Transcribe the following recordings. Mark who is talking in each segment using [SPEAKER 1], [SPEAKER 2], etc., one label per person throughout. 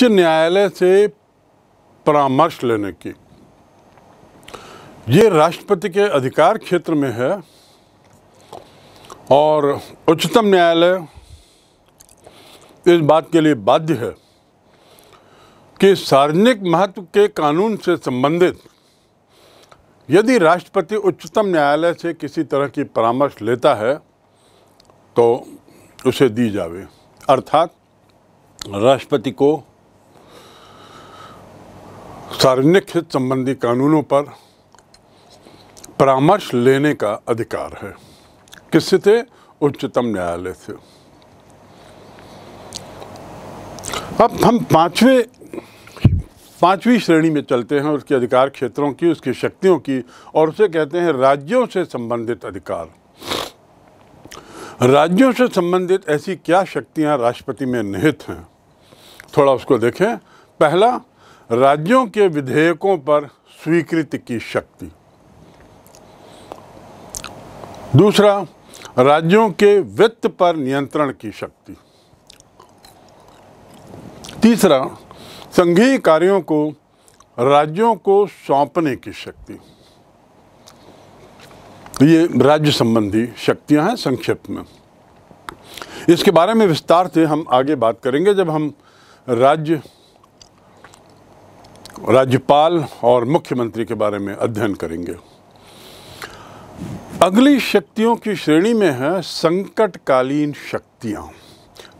[SPEAKER 1] उच्च न्यायालय से परामर्श लेने की। ये राष्ट्रपति के अधिकार क्षेत्र में है और उच्चतम न्यायालय इस बात के लिए बाध्य है कि सार्वजनिक महत्व के कानून से संबंधित यदि राष्ट्रपति उच्चतम न्यायालय से किसी तरह की परामर्श लेता है तो उसे दी जावे। अर्थात राष्ट्रपति को सार्वजनिक हित संबंधी कानूनों पर परामर्श लेने का अधिकार है। किससे थे? उच्चतम न्यायालय से। अब हम पाँचवें, पांचवी श्रेणी में चलते हैं उसके अधिकार क्षेत्रों की, उसकी शक्तियों की, और उसे कहते हैं राज्यों से संबंधित अधिकार। राज्यों से संबंधित ऐसी क्या शक्तियाँ राष्ट्रपति में निहित हैं? थोड़ा उसको देखें। पहला राज्यों के विधेयकों पर स्वीकृति की शक्ति। दूसरा, राज्यों के वित्त पर नियंत्रण की शक्ति। तीसरा, संघीय कार्यों को राज्यों को सौंपने की शक्ति। ये राज्य संबंधी शक्तियाँ हैं संक्षिप्त में। इसके बारे में विस्तार से हम आगे बात करेंगे जब हम राज्य राज्यपाल और मुख्यमंत्री के बारे में अध्ययन करेंगे। अगली शक्तियों की श्रेणी में है संकटकालीन शक्तियाँ।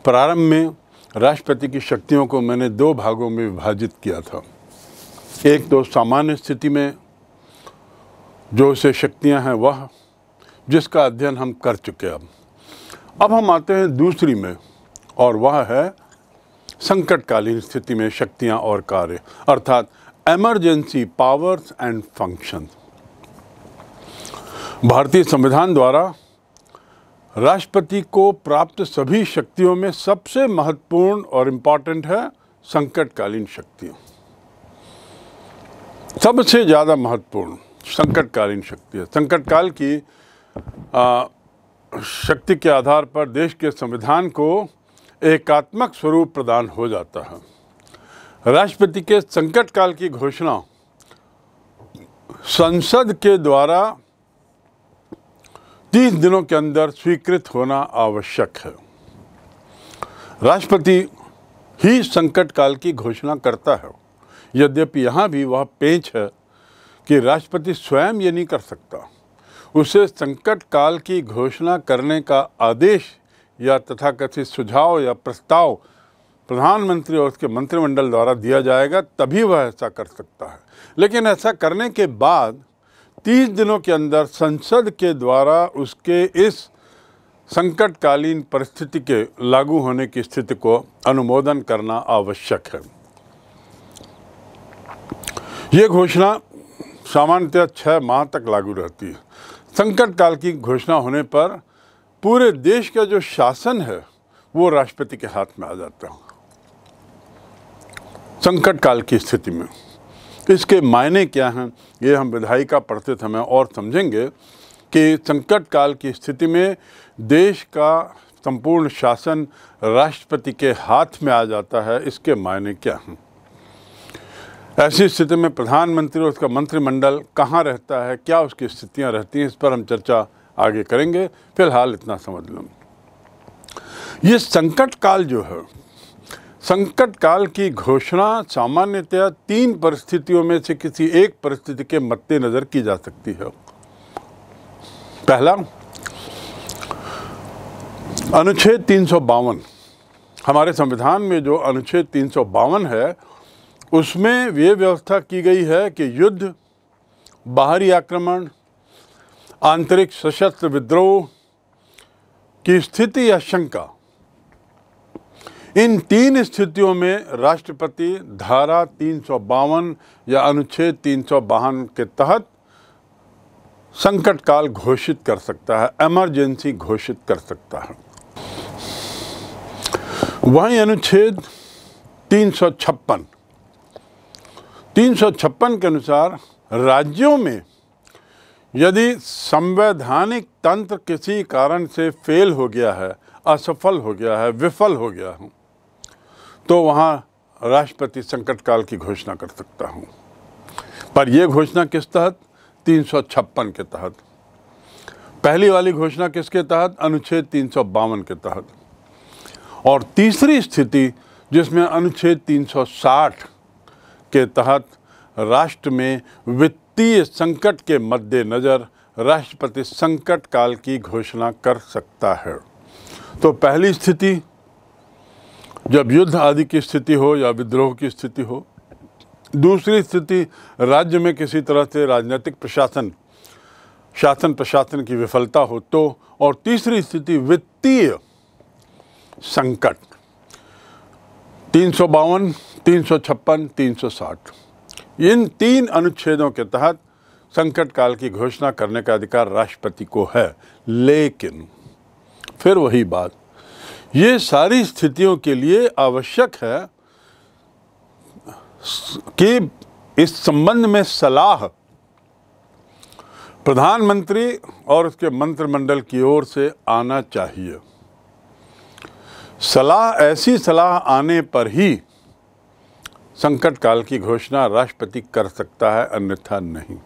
[SPEAKER 1] प्रारंभ में राष्ट्रपति की शक्तियों को मैंने दो भागों में विभाजित किया था। एक तो सामान्य स्थिति में जो से शक्तियाँ हैं वह, जिसका अध्ययन हम कर चुके अब अब हम आते हैं दूसरी में, और वह है संकटकालीन स्थिति में शक्तियाँ और कार्य अर्थात एमरजेंसी पावर्स एंड फ़ंक्शन भारतीय संविधान द्वारा राष्ट्रपति को प्राप्त सभी शक्तियों में सबसे महत्वपूर्ण और इंपॉर्टेंट है संकटकालीन शक्तियाँ। सबसे ज़्यादा महत्वपूर्ण संकटकालीन शक्ति है। संकट काल की आ, शक्ति के आधार पर देश के संविधान को एकात्मक स्वरूप प्रदान हो जाता है। राष्ट्रपति के संकट काल की घोषणा संसद के द्वारा तीस दिनों के अंदर स्वीकृत होना आवश्यक है। राष्ट्रपति ही संकट काल की घोषणा करता है। यद्यपि यहाँ भी वह पेंच है कि राष्ट्रपति स्वयं ये नहीं कर सकता। उसे संकट काल की घोषणा करने का आदेश या तथाकथित सुझाव या प्रस्ताव प्रधानमंत्री और उसके मंत्रिमंडल द्वारा दिया जाएगा, तभी वह ऐसा कर सकता है। लेकिन ऐसा करने के बाद तीस दिनों के अंदर संसद के द्वारा उसके इस संकटकालीन परिस्थिति के लागू होने की स्थिति को अनुमोदन करना आवश्यक है। ये घोषणा सामान्यतः छः माह तक लागू रहती है। संकट काल की घोषणा होने पर पूरे देश का जो शासन है, वो राष्ट्रपति के हाथ में आ जाता है। संकट काल की स्थिति में। इसके मायने क्या हैं, ये हम विधायिका पढ़ते समय और समझेंगे कि संकट काल की स्थिति में देश का संपूर्ण शासन राष्ट्रपति के हाथ में आ जाता है, इसके मायने क्या हैं। ऐसी स्थिति में प्रधानमंत्री और उसका मंत्रिमंडल कहाँ रहता है, क्या उसकी स्थितियाँ रहती हैं, इस पर हम चर्चा आगे करेंगे, फ़िलहाल इतना समझ लो। ये संकट काल जो है संकट काल की घोषणा सामान्यतया तीन परिस्थितियों में से किसी एक परिस्थिति के मद्देनजर की जा सकती है। पहला, अनुच्छेद तीन सौ बावन। हमारे संविधान में जो अनुच्छेद तीन सौ बावन है, उसमें ये व्यवस्था की गई है कि युद्ध, बाहरी आक्रमण आंतरिक सशस्त्र विद्रोह की स्थिति या शंका इन तीन स्थितियों में राष्ट्रपति धारा तीन सौ बावन या अनुच्छेद तीन सौ बावन के तहत संकट काल घोषित कर सकता है इमरजेंसी घोषित कर सकता है। वहीं अनुच्छेद तीन सौ छप्पन के अनुसार राज्यों में यदि संवैधानिक तंत्र किसी कारण से फेल हो गया है, असफल हो गया है, विफल हो गया है तो वहाँ राष्ट्रपति संकट काल की घोषणा कर सकता हूँ। पर यह घोषणा किस तहत? तीन सौ छप्पन के तहत। पहली वाली घोषणा किसके तहत? अनुच्छेद तीन सौ बावन के तहत। और तीसरी स्थिति, जिसमें अनुच्छेद 360 के तहत राष्ट्र में वित्तीय संकट के मद्देनज़र राष्ट्रपति संकट काल की घोषणा कर सकता है। तो पहली स्थिति, जब युद्ध आदि की स्थिति हो या विद्रोह की स्थिति हो, दूसरी स्थिति, राज्य में किसी तरह से राजनीतिक प्रशासन, शासन प्रशासन की विफलता हो तो और तीसरी स्थिति, वित्तीय संकट। तीन सौ बावन, तीन सौ छप्पन, तीन सौ साठ। इन तीन अनुच्छेदों के तहत संकट काल की घोषणा करने का अधिकार राष्ट्रपति को है। लेकिन फिर वही बात, ये सारी स्थितियों के लिए आवश्यक है कि इस संबंध में सलाह प्रधानमंत्री और उसके मंत्रिमंडल की ओर से आना चाहिए। सलाह, ऐसी सलाह आने पर ही संकट काल की घोषणा राष्ट्रपति कर सकता है, अन्यथा नहीं।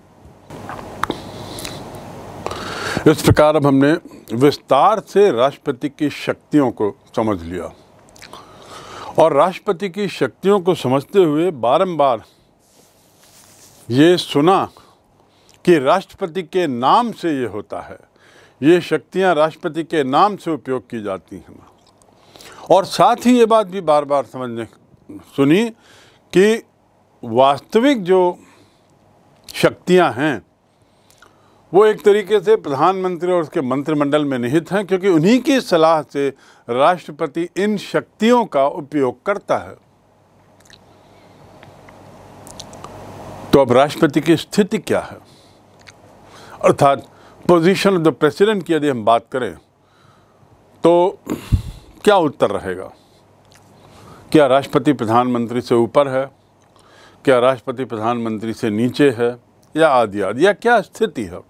[SPEAKER 1] इस प्रकार अब हमने विस्तार से राष्ट्रपति की शक्तियों को समझ लिया। और राष्ट्रपति की शक्तियों को समझते हुए बारंबार ये सुना कि राष्ट्रपति के नाम से ये होता है। ये शक्तियाँ राष्ट्रपति के नाम से उपयोग की जाती हैं। और साथ ही ये बात भी बार बार समझने सुनी कि वास्तविक जो शक्तियाँ हैं, वो एक तरीके से प्रधानमंत्री और उसके मंत्रिमंडल में निहित हैं, क्योंकि उन्हीं की सलाह से राष्ट्रपति इन शक्तियों का उपयोग करता है। तो अब राष्ट्रपति की स्थिति क्या है? अर्थात पोजीशन ऑफ़ द प्रेसिडेंट की यदि हम बात करें तो क्या उत्तर रहेगा? क्या राष्ट्रपति प्रधानमंत्री से ऊपर है? क्या राष्ट्रपति प्रधानमंत्री से नीचे है? या आदि आदि? या क्या स्थिति है?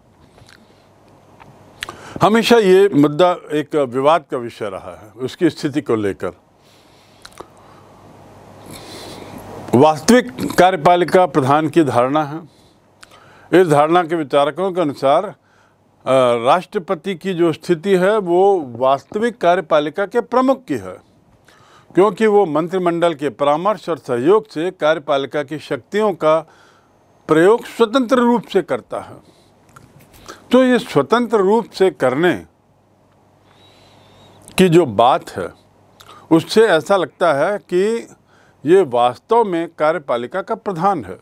[SPEAKER 1] हमेशा ये मुद्दा एक विवाद का विषय रहा है, उसकी स्थिति को लेकर। वास्तविक कार्यपालिका प्रधान की धारणा है। इस धारणा के विचारकों के अनुसार राष्ट्रपति की जो स्थिति है, वो वास्तविक कार्यपालिका के प्रमुख की है। क्योंकि वो मंत्रिमंडल के परामर्श और सहयोग से कार्यपालिका की शक्तियों का प्रयोग स्वतंत्र रूप से करता है। तो ये स्वतंत्र रूप से करने की जो बात है, उससे ऐसा लगता है कि ये वास्तव में कार्यपालिका का प्रधान है।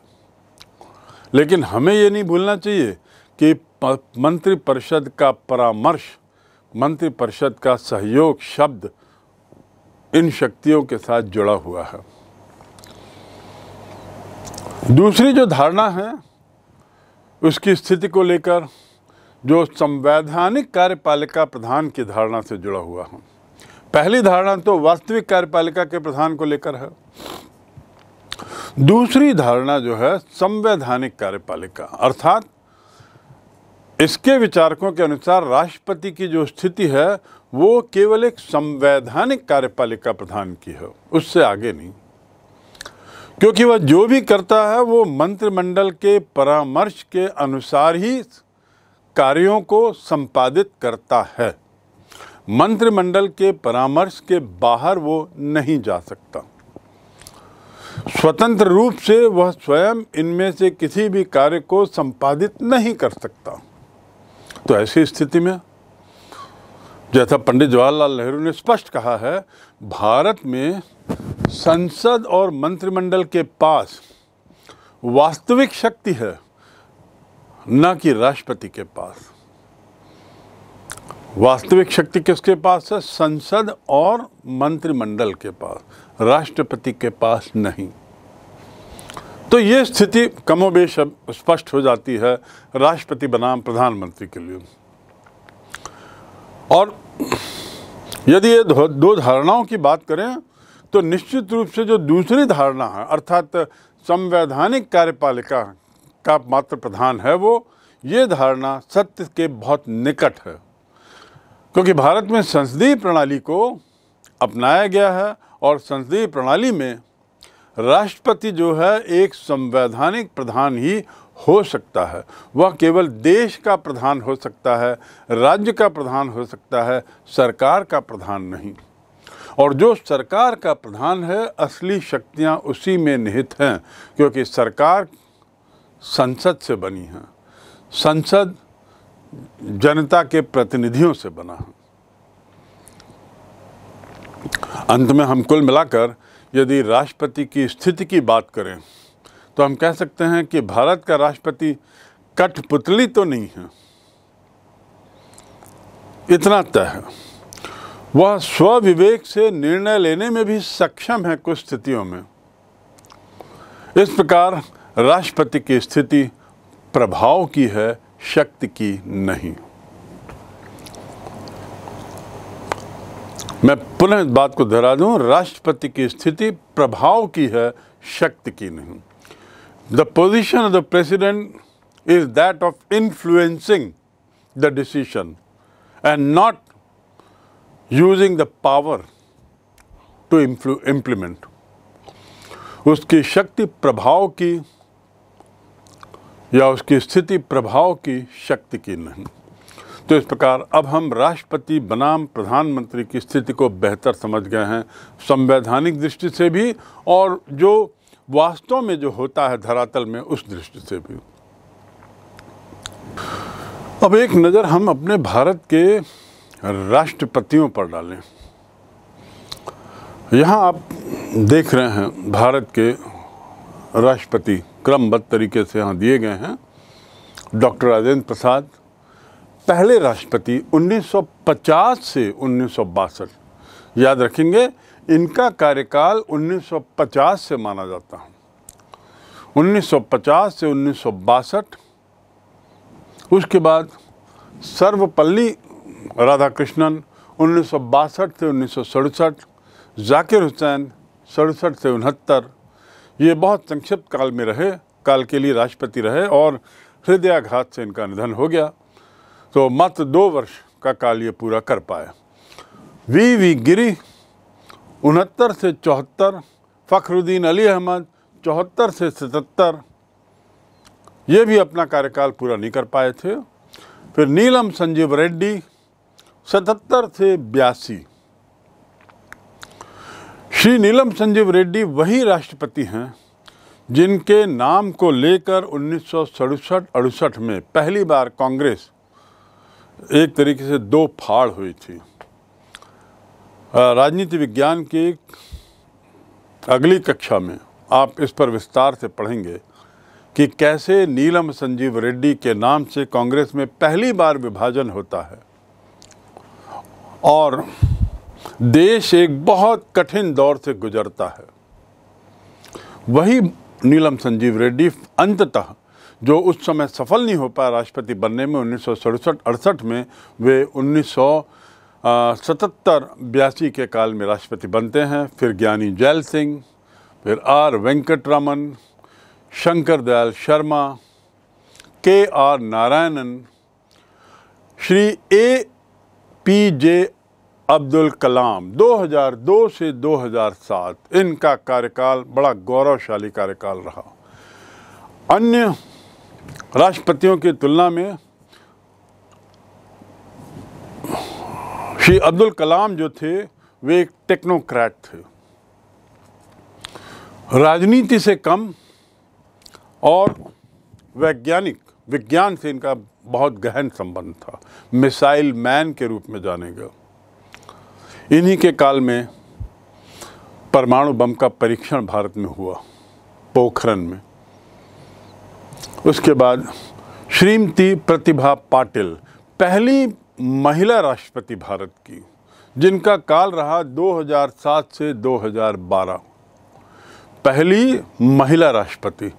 [SPEAKER 1] लेकिन हमें ये नहीं भूलना चाहिए कि मंत्रिपरिषद का परामर्श, मंत्रिपरिषद का सहयोग शब्द इन शक्तियों के साथ जुड़ा हुआ है। दूसरी जो धारणा है, उसकी स्थिति को लेकर जो संवैधानिक कार्यपालिका प्रधान की धारणा से जुड़ा हुआ है। पहली धारणा तो वास्तविक कार्यपालिका के प्रधान को लेकर है। दूसरी धारणा जो है, संवैधानिक कार्यपालिका, अर्थात इसके विचारकों के अनुसार राष्ट्रपति की जो स्थिति है वो केवल एक संवैधानिक कार्यपालिका प्रधान की है, उससे आगे नहीं। क्योंकि वह जो भी करता है, वो मंत्रिमंडल के परामर्श के अनुसार ही कार्यों को संपादित करता है। मंत्रिमंडल के परामर्श के बाहर वो नहीं जा सकता। स्वतंत्र रूप से वह स्वयं इनमें से किसी भी कार्य को संपादित नहीं कर सकता। तो ऐसी स्थिति में जैसा पंडित जवाहरलाल नेहरू ने स्पष्ट कहा है, भारत में संसद और मंत्रिमंडल के पास वास्तविक शक्ति है, न कि राष्ट्रपति के पास। वास्तविक शक्ति किसके पास है? संसद और मंत्रिमंडल के पास, राष्ट्रपति के पास नहीं। तो ये स्थिति कमोबेश स्पष्ट हो जाती है राष्ट्रपति बनाम प्रधानमंत्री के लिए। और यदि ये दो धारणाओं की बात करें तो निश्चित रूप से जो दूसरी धारणा है, अर्थात संवैधानिक कार्यपालिका का मात्र प्रधान है वो, ये धारणा सत्य के बहुत निकट है। क्योंकि भारत में संसदीय प्रणाली को अपनाया गया है और संसदीय प्रणाली में राष्ट्रपति जो है एक संवैधानिक प्रधान ही हो सकता है। वह केवल देश का प्रधान हो सकता है, राज्य का प्रधान हो सकता है, सरकार का प्रधान नहीं। और जो सरकार का प्रधान है, असली शक्तियाँ उसी में निहित हैं, क्योंकि सरकार संसद से बनी है। संसद जनता के प्रतिनिधियों से बना है। अंत में हम कुल मिलाकर यदि राष्ट्रपति की स्थिति की बात करें तो हम कह सकते हैं कि भारत का राष्ट्रपति कठपुतली तो नहीं है। इतना तय है। वह स्वविवेक से निर्णय लेने में भी सक्षम है कुछ स्थितियों में। इस प्रकार राष्ट्रपति की स्थिति प्रभाव की है, शक्ति की नहीं। मैं पुनः इस बात को दोहरा दूँ, राष्ट्रपति की स्थिति प्रभाव की है, शक्ति की नहीं। The position of the president is that of influencing the decision and not using the power to implement उसकी शक्ति प्रभाव की या उसकी स्थिति प्रभाव की शक्ति की नहीं। तो इस प्रकार अब हम राष्ट्रपति बनाम प्रधानमंत्री की स्थिति को बेहतर समझ गए हैं, संवैधानिक दृष्टि से भी और जो वास्तव में जो होता है धरातल में, उस दृष्टि से भी। अब एक नज़र हम अपने भारत के राष्ट्रपतियों पर डालें। यहाँ आप देख रहे हैं, भारत के राष्ट्रपति क्रमबद्ध तरीके से यहाँ दिए गए हैं। डॉक्टर राजेंद्र प्रसाद, पहले राष्ट्रपति 1950 से उन्नीस सौ बासठ, याद रखेंगे इनका कार्यकाल 1950 से माना जाता है। 1950 से उन्नीस सौ बासठ, उसके बाद सर्वपल्ली राधाकृष्णन उन्नीस सौ बासठ से उन्नीस जाकिर हुसैन सड़सठ से उनहत्तर, ये बहुत संक्षिप्त काल में रहे, काल के लिए राष्ट्रपति रहे और हृदयाघात से इनका निधन हो गया। तो मात्र दो वर्ष का काल ये पूरा कर पाए। वी वी गिरी उनहत्तर से चौहत्तर, फ़खरुद्दीन अली अहमद चौहत्तर से सतहत्तर। ये भी अपना कार्यकाल पूरा नहीं कर पाए थे। फिर नीलम संजीव रेड्डी सतहत्तर से बयासी। श्री नीलम संजीव रेड्डी वही राष्ट्रपति हैं जिनके नाम को लेकर उन्नीस सौ अड़सठ में पहली बार कांग्रेस एक तरीके से दो फाड़ हुई थी। राजनीति विज्ञान की अगली कक्षा में आप इस पर विस्तार से पढ़ेंगे कि कैसे नीलम संजीव रेड्डी के नाम से कांग्रेस में पहली बार विभाजन होता है। और देश एक बहुत कठिन दौर से गुजरता है। वही नीलम संजीव रेड्डी अंततः जो उस समय सफल नहीं हो पाया राष्ट्रपति बनने में उन्नीस सौ में वे उन्नीस सौ सतहत्तर बयासी के काल में राष्ट्रपति बनते हैं, फिर ज्ञानी जैल सिंह, फिर R Venkataraman, Shankar Dayal Sharma, K R Narayanan, Shri A P J Abdul Kalam 2002 से 2007 इनका कार्यकाल बड़ा गौरवशाली कार्यकाल रहा। अन्य राष्ट्रपतियों की तुलना में श्री अब्दुल कलाम जो थे, वे एक टेक्नोक्रेट थे। राजनीति से कम और वैज्ञानिक, विज्ञान से इनका बहुत गहन संबंध था। मिसाइल मैन के रूप में जाने गए। इन्हीं के काल में परमाणु बम का परीक्षण भारत में हुआ पोखरन में। उसके बाद श्रीमती प्रतिभा पाटिल, पहली महिला राष्ट्रपति भारत की, जिनका काल रहा 2007 से 2012 पहली महिला राष्ट्रपति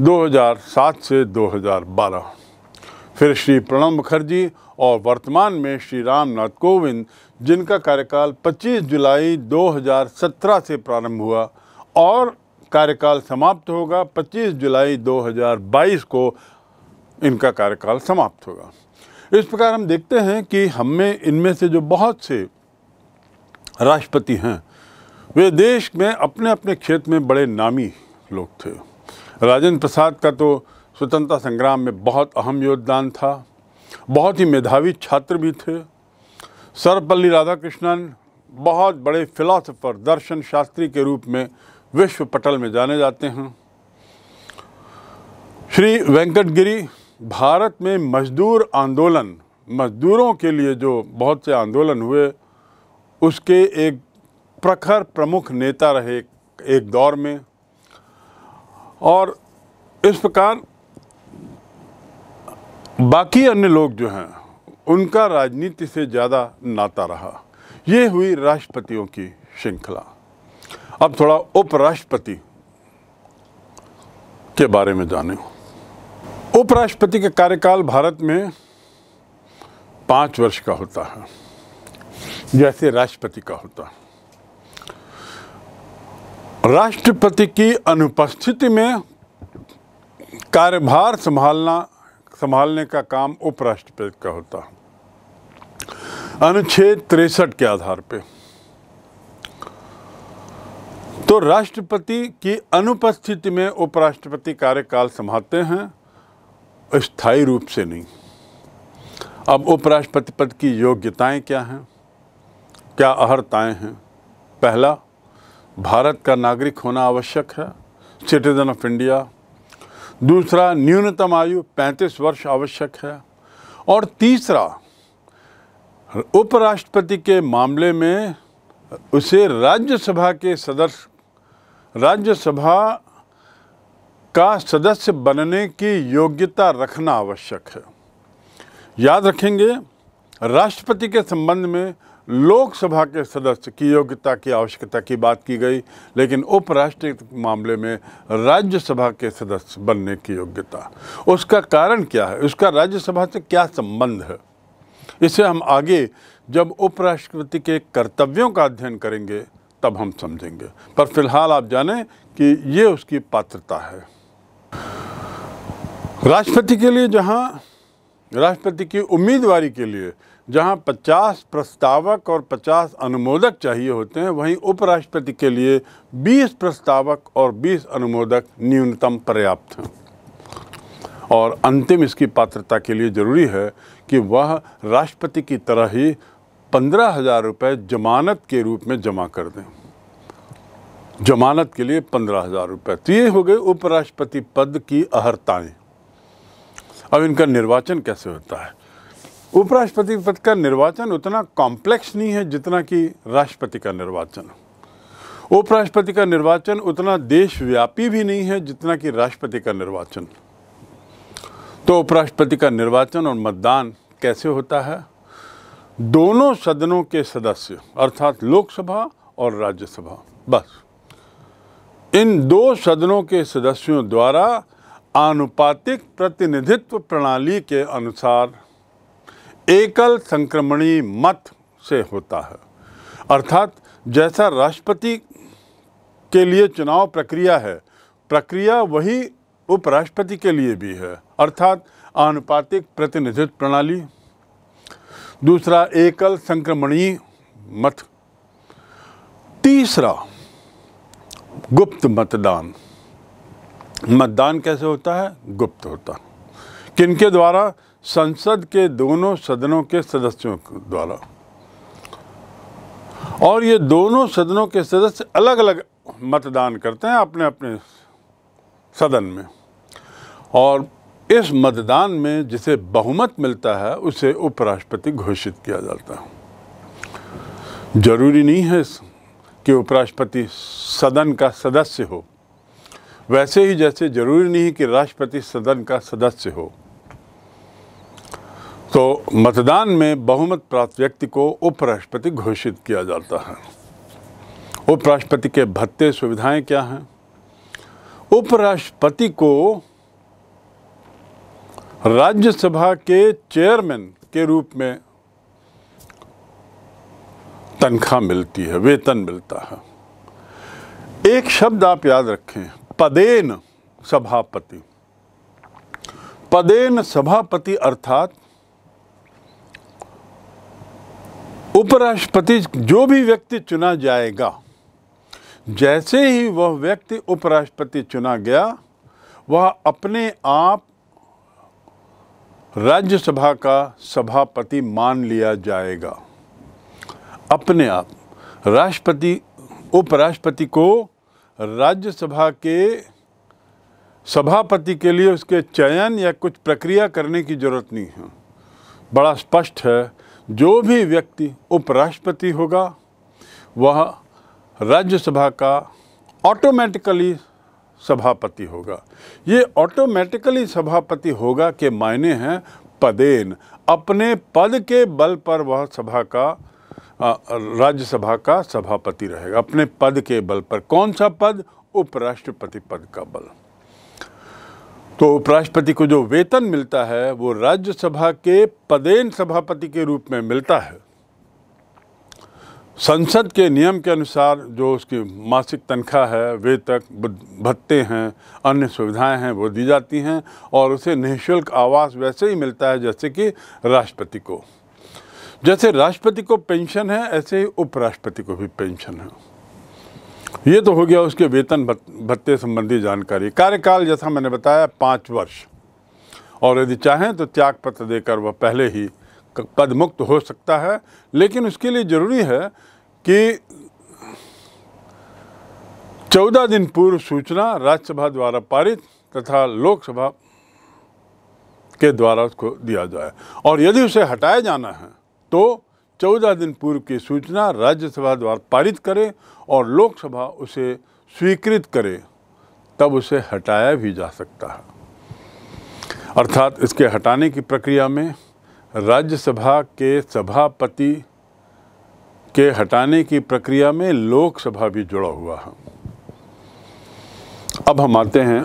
[SPEAKER 1] 2007 से 2012 फिर श्री प्रणब मुखर्जी और वर्तमान में श्री रामनाथ कोविंद, जिनका कार्यकाल 25 जुलाई 2017 से प्रारंभ हुआ और कार्यकाल समाप्त होगा 25 जुलाई 2022 को इनका कार्यकाल समाप्त होगा। इस प्रकार हम देखते हैं कि हमें इनमें से जो बहुत से राष्ट्रपति हैं, वे देश में अपने अपने क्षेत्र में बड़े नामी लोग थे। राजेंद्र प्रसाद का तो स्वतंत्रता संग्राम में बहुत अहम योगदान था, बहुत ही मेधावी छात्र भी थे। सर्वपल्ली राधाकृष्णन बहुत बड़े फिलासफर, दर्शन शास्त्री के रूप में विश्व पटल में जाने जाते हैं। श्री वेंकटगिरी भारत में मजदूर आंदोलन, मजदूरों के लिए जो बहुत से आंदोलन हुए, उसके एक प्रखर प्रमुख नेता रहे एक दौर में। और इस प्रकार बाकी अन्य लोग जो हैं, उनका राजनीति से ज़्यादा नाता रहा। ये हुई राष्ट्रपतियों की श्रृंखला। अब थोड़ा उपराष्ट्रपति के बारे में जाने। उपराष्ट्रपति का कार्यकाल भारत में पाँच वर्ष का होता है। जैसे राष्ट्रपति का होता है। राष्ट्रपति की अनुपस्थिति में कार्यभार संभालना, संभालने का काम उपराष्ट्रपति का होता है। अनुच्छेद तिरसठ के आधार पे। तो राष्ट्रपति की अनुपस्थिति में उपराष्ट्रपति कार्यकाल संभालते हैं। स्थायी रूप से नहीं। अब उपराष्ट्रपति पद की योग्यताएँ क्या हैं? क्या अहर्ताएँ हैं? पहला, भारत का नागरिक होना आवश्यक है, सिटीजन ऑफ़ इंडिया। दूसरा, न्यूनतम आयु 35 वर्ष आवश्यक है। और तीसरा, उपराष्ट्रपति के मामले में उसे राज्यसभा के सदस्य, राज्यसभा का सदस्य बनने की योग्यता रखना आवश्यक है। याद रखेंगे, राष्ट्रपति के संबंध में लोकसभा के सदस्य की योग्यता की आवश्यकता की बात की गई, लेकिन उपराष्ट्रपति मामले में राज्यसभा के सदस्य बनने की योग्यता। उसका कारण क्या है? उसका राज्यसभा से क्या संबंध है? इसे हम आगे, जब उपराष्ट्रपति के कर्तव्यों का अध्ययन करेंगे, तब हम समझेंगे। पर फ़िलहाल आप जानें कि ये उसकी पात्रता है। राष्ट्रपति के लिए जहाँ, राष्ट्रपति की उम्मीदवारी के लिए जहाँ 50 प्रस्तावक और 50 अनुमोदक चाहिए होते हैं, वहीं उपराष्ट्रपति के लिए 20 प्रस्तावक और 20 अनुमोदक न्यूनतम पर्याप्त हैं। और अंतिम इसकी पात्रता के लिए ज़रूरी है कि वह राष्ट्रपति की तरह ही पंद्रह हज़ार रुपये जमानत के रूप में जमा कर दें। जमानत के लिए पंद्रह हज़ार रुपये तो ये हो गए उपराष्ट्रपति पद की अहर्ताएँ। अब इनका निर्वाचन कैसे होता है? उपराष्ट्रपति पद का निर्वाचन उतना कॉम्प्लेक्स नहीं है जितना कि राष्ट्रपति का निर्वाचन। उपराष्ट्रपति का निर्वाचन उतना देशव्यापी भी नहीं है जितना कि राष्ट्रपति का निर्वाचन। तो उपराष्ट्रपति का निर्वाचन और मतदान कैसे होता है? दोनों सदनों के सदस्य, अर्थात लोकसभा और राज्यसभा। बस। इन दो सदनों के सदस्यों द्वारा आनुपातिक प्रतिनिधित्व प्रणाली के अनुसार एकल संक्रमणी मत से होता है। अर्थात जैसा राष्ट्रपति के लिए चुनाव प्रक्रिया है, प्रक्रिया वही उपराष्ट्रपति के लिए भी है। अर्थात आनुपातिक प्रतिनिधित्व प्रणाली। दूसरा, एकल संक्रमणी मत। तीसरा गुप्त मतदान। मतदान कैसे होता है? गुप्त होता किनके द्वारा? संसद के दोनों सदनों के सदस्यों द्वारा। और ये दोनों सदनों के सदस्य अलग अलग मतदान करते हैं अपने अपने सदन में। और इस मतदान में जिसे बहुमत मिलता है, उसे उपराष्ट्रपति घोषित किया जाता है। ज़रूरी नहीं है कि उपराष्ट्रपति सदन का सदस्य हो। वैसे ही जैसे ज़रूरी नहीं कि राष्ट्रपति सदन का सदस्य हो। तो मतदान में बहुमत प्राप्त व्यक्ति को उपराष्ट्रपति घोषित किया जाता है। उपराष्ट्रपति के भत्ते सुविधाएँ क्या हैं? उपराष्ट्रपति को राज्यसभा के चेयरमैन के रूप में तनख्वाह मिलती है, वेतन मिलता है। एक शब्द आप याद रखें, पदेन सभापति। पदेन सभापति अर्थात उपराष्ट्रपति जो भी व्यक्ति चुना जाएगा, जैसे ही वह व्यक्ति उपराष्ट्रपति चुना गया, वह अपने आप राज्यसभा का सभापति मान लिया जाएगा। अपने आप, राष्ट्रपति, उपराष्ट्रपति को राज्यसभा के सभापति के लिए उसके चयन या कुछ प्रक्रिया करने की ज़रूरत नहीं है। बड़ा स्पष्ट है, जो भी व्यक्ति उपराष्ट्रपति होगा, वह राज्यसभा का ऑटोमेटिकली सभापति होगा। ये ऑटोमेटिकली सभापति होगा के मायने हैं पदेन। अपने पद के बल पर वह सभा का राज्यसभा का सभापति रहेगा। अपने पद के बल पर कौन सा पद? उपराष्ट्रपति पद का बल। तो उपराष्ट्रपति को जो वेतन मिलता है, वो राज्यसभा के पदेन सभापति के रूप में मिलता है। संसद के नियम के अनुसार जो उसकी मासिक तनख्वाह है, वेतक भत्ते हैं, अन्य सुविधाएँ हैं, वो दी जाती हैं और उसे निःशुल्क आवास वैसे ही मिलता है, जैसे कि राष्ट्रपति को। जैसे राष्ट्रपति को पेंशन है, ऐसे ही उपराष्ट्रपति को भी पेंशन है। ये तो हो गया उसके वेतन भत्ते संबंधी जानकारी। कार्यकाल, जैसा मैंने बताया, पाँच वर्ष। और यदि चाहें तो त्याग पत्र देकर वह पहले ही पद मुक्त हो सकता है। लेकिन उसके लिए ज़रूरी है कि चौदह दिन पूर्व सूचना राज्यसभा द्वारा पारित तथा लोकसभा के द्वारा उसको दिया जाए। और यदि उसे हटाया जाना है तो चौदह दिन पूर्व की सूचना राज्यसभा द्वारा पारित करे और लोकसभा उसे स्वीकृत करे, तब उसे हटाया भी जा सकता है। अर्थात इसके हटाने की प्रक्रिया में राज्यसभा के सभापति के हटाने की प्रक्रिया में लोकसभा भी जुड़ा हुआ है। अब हम आते हैं,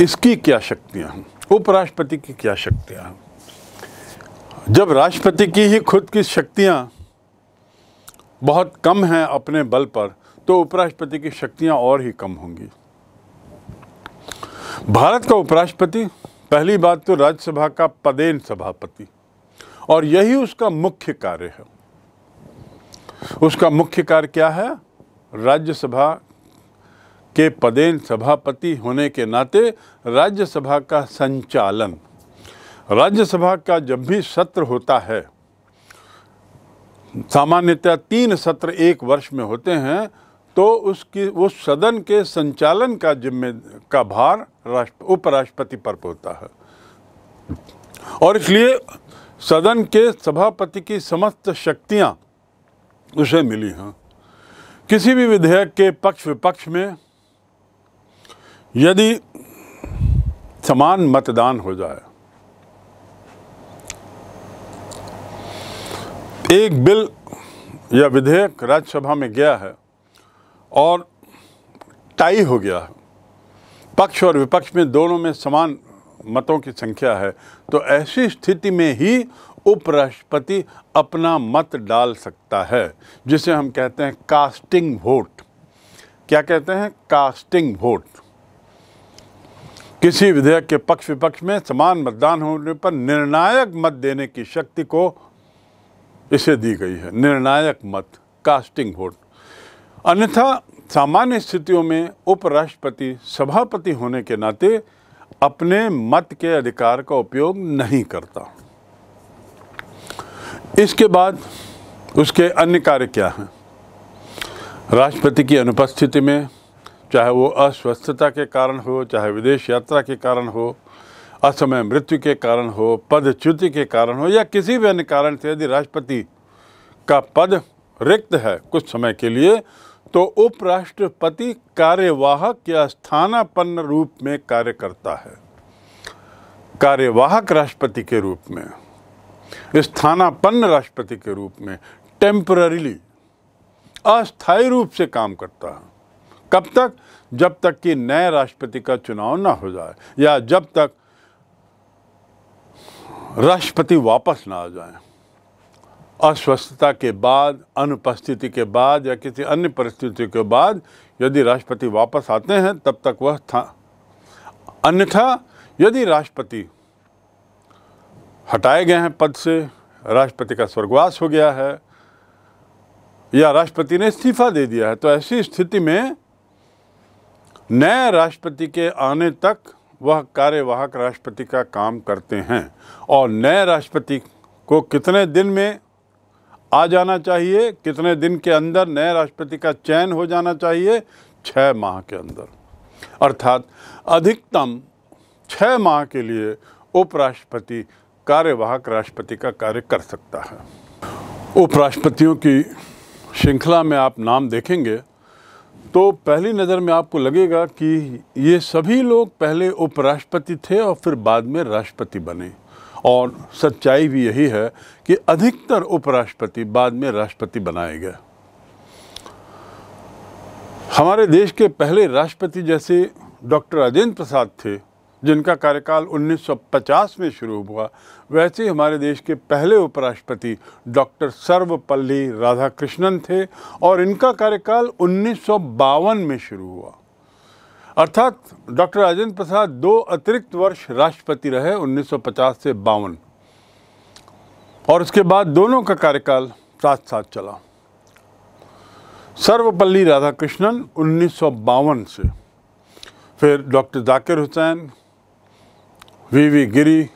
[SPEAKER 1] इसकी क्या शक्तियाँ हैं? उपराष्ट्रपति की क्या शक्तियाँ हैं? जब राष्ट्रपति की ही खुद की शक्तियाँ बहुत कम हैं अपने बल पर तो उपराष्ट्रपति की शक्तियाँ और ही कम होंगी। भारत का उपराष्ट्रपति, पहली बात तो राज्यसभा का पदेन सभापति, और यही उसका मुख्य कार्य है। उसका मुख्य कार्य क्या है? राज्यसभा के पदेन सभापति होने के नाते राज्यसभा का संचालन। राज्यसभा का जब भी सत्र होता है सामान्यतः तीन सत्र एक वर्ष में होते हैं तो उसकी, उस सदन के संचालन का जिम्मे, का भार राष्ट्र, उपराष्ट्रपति पर होता है। और इसलिए सदन के सभापति की समस्त शक्तियाँ उसे मिली हैं। किसी भी विधेयक के पक्ष विपक्ष में यदि समान मतदान हो जाए एक बिल या विधेयक राज्यसभा में गया है और टाई हो गया है। पक्ष और विपक्ष में दोनों में समान मतों की संख्या है। तो ऐसी स्थिति में ही उपराष्ट्रपति अपना मत डाल सकता है, जिसे हम कहते हैं कास्टिंग वोट। क्या कहते हैं? Casting vote. किसी विधेयक के पक्ष विपक्ष में समान मतदान होने पर निर्णायक मत देने की शक्ति को इसे दी गई है। निर्णायक मत, कास्टिंग वोट। अन्यथा सामान्य स्थितियों में उपराष्ट्रपति, सभापति होने के नाते अपने मत के अधिकार का उपयोग नहीं करता। इसके बाद उसके अन्य कार्य क्या हैं? राष्ट्रपति की अनुपस्थिति में, चाहे वो अस्वस्थता के कारण हो, चाहे विदेश यात्रा के कारण हो असमय मृत्यु के कारण हो पदच्युति के कारण हो, या किसी भी अन्य कारण से यदि राष्ट्रपति का पद रिक्त है कुछ समय के लिए तो उपराष्ट्रपति कार्यवाहक या स्थानापन्न रूप में कार्य करता है। कार्यवाहक राष्ट्रपति के रूप में, स्थानापन्न राष्ट्रपति के रूप में टेम्पररीली अस्थायी रूप से काम करता है। कब तक? जब तक कि नए राष्ट्रपति का चुनाव ना हो जाए, या जब तक राष्ट्रपति वापस ना आ जाए। अस्वस्थता के बाद, अनुपस्थिति के बाद या किसी अन्य परिस्थिति के बाद यदि राष्ट्रपति वापस आते हैं, तब तक वह था। अन्यथा, यदि राष्ट्रपति हटाए गए हैं पद से, राष्ट्रपति का स्वर्गवास हो गया है, या राष्ट्रपति ने इस्तीफा दे दिया है तो ऐसी स्थिति में नए राष्ट्रपति के आने तक वह कार्यवाहक राष्ट्रपति का काम करते हैं। और नए राष्ट्रपति को कितने दिन में आ जाना चाहिए, कितने दिन के अंदर नए राष्ट्रपति का चयन हो जाना चाहिए? छः माह के अंदर। अर्थात अधिकतम छः माह के लिए उपराष्ट्रपति कार्यवाहक राष्ट्रपति का कार्य कर सकता है। उपराष्ट्रपतियों की श्रृंखला में आप नाम देखेंगे तो पहली नज़र में आपको लगेगा कि ये सभी लोग पहले उपराष्ट्रपति थे और फिर बाद में राष्ट्रपति बने। और सच्चाई भी यही है कि अधिकतर उपराष्ट्रपति बाद में राष्ट्रपति बनाए गए। हमारे देश के पहले राष्ट्रपति जैसे डॉक्टर राजेंद्र प्रसाद थे जिनका कार्यकाल 1950 में शुरू हुआ, वैसे हमारे देश के पहले उपराष्ट्रपति डॉक्टर सर्वपल्ली राधाकृष्णन थे और इनका कार्यकाल उन्नीस सौ बावन में शुरू हुआ। अर्थात डॉक्टर राजेंद्र प्रसाद दो अतिरिक्त वर्ष राष्ट्रपति रहे 1950 से बावन। और उसके बाद दोनों का कार्यकाल साथ साथ चला। सर्वपल्ली राधाकृष्णन उन्नीस सौ बावन से, फिर doctor Zakir Hussain V V Giri.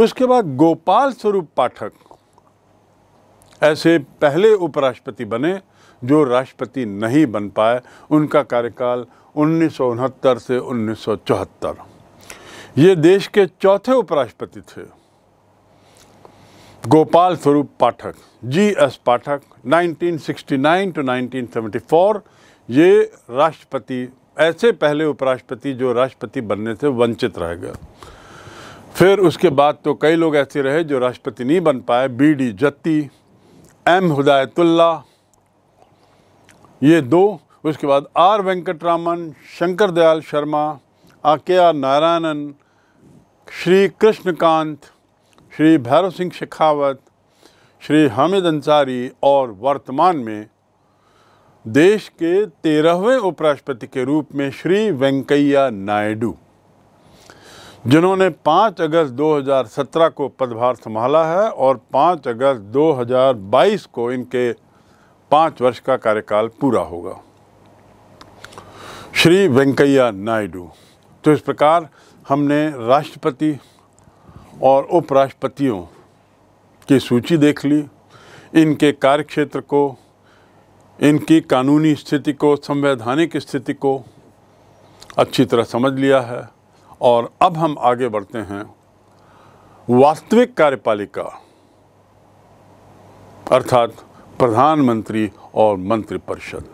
[SPEAKER 1] उसके बाद गोपाल स्वरूप पाठक। ऐसे पहले उपराष्ट्रपति बने जो राष्ट्रपति नहीं बन पाए। उनका कार्यकाल उन्नीस सौ उनहत्तर से उन्नीस ये देश के चौथे उपराष्ट्रपति थे। गोपाल स्वरूप पाठक, जी एस पाठक 1969 टू 1974 ये राष्ट्रपति, ऐसे पहले उपराष्ट्रपति जो राष्ट्रपति बनने से वंचित रह गए। फिर उसके बाद तो कई लोग ऐसे रहे जो राष्ट्रपति नहीं बन पाए B D Jatti, M Hidayatullah, ये दो। उसके बाद आर वेंकटरामन शंकर दयाल शर्मा आके आर नारायणन, श्री कृष्णकांत, श्री भैरव सिंह शेखावत, श्री हामिद अंसारी और वर्तमान में देश के तेरहवें उपराष्ट्रपति के रूप में श्री वेंकैया नायडू। जिन्होंने 5 अगस्त 2017 को पदभार संभाला है और 5 अगस्त 2022 को इनके पाँच वर्ष का कार्यकाल पूरा होगा। श्री वेंकैया नायडू तो इस प्रकार हमने राष्ट्रपति और उपराष्ट्रपतियों की सूची देख ली, इनके कार्यक्षेत्र को, इनकी कानूनी स्थिति को, संवैधानिक स्थिति को अच्छी तरह समझ लिया है। और अब हम आगे बढ़ते हैं। वास्तविक कार्यपालिका अर्थात प्रधानमंत्री और मंत्रिपरिषद।